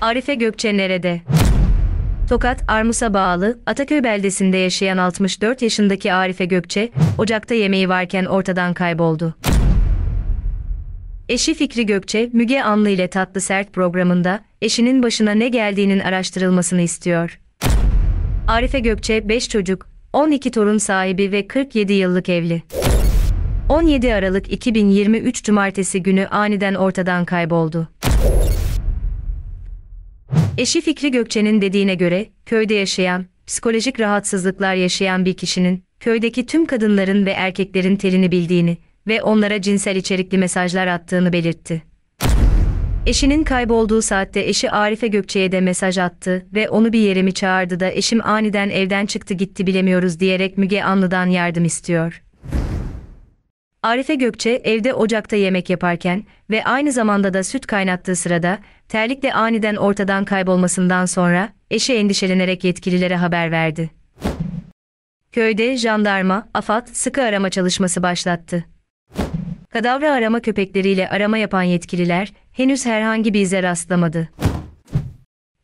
Arife Gökçe nerede? Tokat, Armus'a bağlı, Ataköy beldesinde yaşayan 64 yaşındaki Arife Gökçe, ocakta yemeği varken ortadan kayboldu. Eşi Fikri Gökçe, Müge Anlı ile Tatlı Sert programında, eşinin başına ne geldiğinin araştırılmasını istiyor. Arife Gökçe, 5 çocuk, 12 torun sahibi ve 47 yıllık evli. 17 Aralık 2023 Cumartesi günü aniden ortadan kayboldu. Eşi Fikri Gökçe'nin dediğine göre, köyde yaşayan, psikolojik rahatsızlıklar yaşayan bir kişinin, köydeki tüm kadınların ve erkeklerin telini bildiğini ve onlara cinsel içerikli mesajlar attığını belirtti. Eşinin kaybolduğu saatte eşi Arife Gökçe'ye de mesaj attı ve onu bir yere mi çağırdı da eşim aniden evden çıktı gitti bilemiyoruz diyerek Müge Anlı'dan yardım istiyor. Arife Gökçe evde ocakta yemek yaparken ve aynı zamanda da süt kaynattığı sırada terlikle aniden ortadan kaybolmasından sonra eşi endişelenerek yetkililere haber verdi. Köyde jandarma, AFAD sıkı arama çalışması başlattı. Kadavra arama köpekleriyle arama yapan yetkililer henüz herhangi bir ize rastlamadı.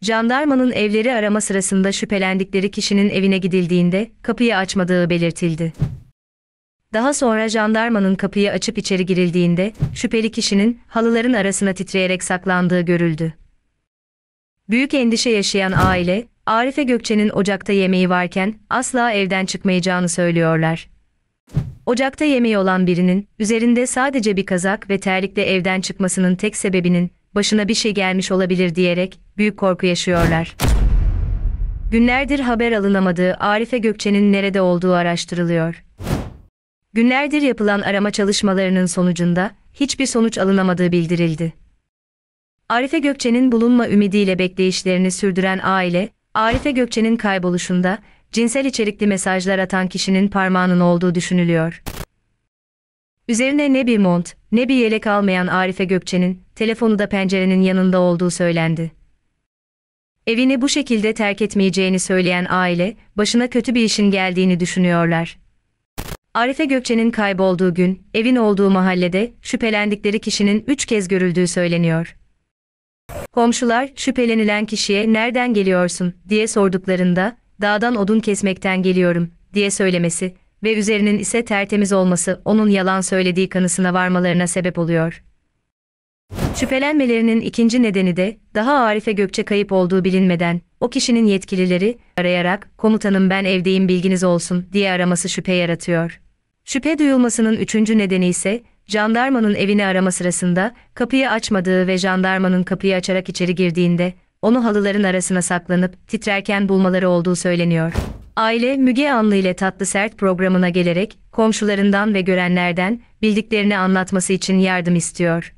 Jandarmanın evleri arama sırasında şüphelendikleri kişinin evine gidildiğinde kapıyı açmadığı belirtildi. Daha sonra jandarmanın kapıyı açıp içeri girildiğinde şüpheli kişinin halıların arasına titreyerek saklandığı görüldü. Büyük endişe yaşayan aile, Arife Gökçe'nin ocakta yemeği varken asla evden çıkmayacağını söylüyorlar. Ocakta yemeği olan birinin üzerinde sadece bir kazak ve terlikle evden çıkmasının tek sebebinin başına bir şey gelmiş olabilir diyerek büyük korku yaşıyorlar. Günlerdir haber alınamadığı Arife Gökçe'nin nerede olduğu araştırılıyor. Günlerdir yapılan arama çalışmalarının sonucunda hiçbir sonuç alınamadığı bildirildi. Arife Gökçe'nin bulunma ümidiyle bekleyişlerini sürdüren aile, Arife Gökçe'nin kayboluşunda cinsel içerikli mesajlar atan kişinin parmağının olduğu düşünülüyor. Üzerine ne bir mont, ne bir yelek almayan Arife Gökçe'nin telefonu da pencerenin yanında olduğu söylendi. Evini bu şekilde terk etmeyeceğini söyleyen aile, başına kötü bir işin geldiğini düşünüyorlar. Arife Gökçe'nin kaybolduğu gün, evin olduğu mahallede şüphelendikleri kişinin üç kez görüldüğü söyleniyor. Komşular, şüphelenilen kişiye nereden geliyorsun diye sorduklarında, dağdan odun kesmekten geliyorum diye söylemesi ve üzerinin ise tertemiz olması onun yalan söylediği kanısına varmalarına sebep oluyor. Şüphelenmelerinin ikinci nedeni de daha Arife Gökçe kayıp olduğu bilinmeden o kişinin yetkilileri arayarak komutanım ben evdeyim bilginiz olsun diye araması şüphe yaratıyor. Şüphe duyulmasının üçüncü nedeni ise jandarmanın evini arama sırasında kapıyı açmadığı ve jandarmanın kapıyı açarak içeri girdiğinde onu halıların arasına saklanıp titrerken bulmaları olduğu söyleniyor. Aile Müge Anlı ile Tatlı Sert programına gelerek komşularından ve görenlerden bildiklerini anlatması için yardım istiyor.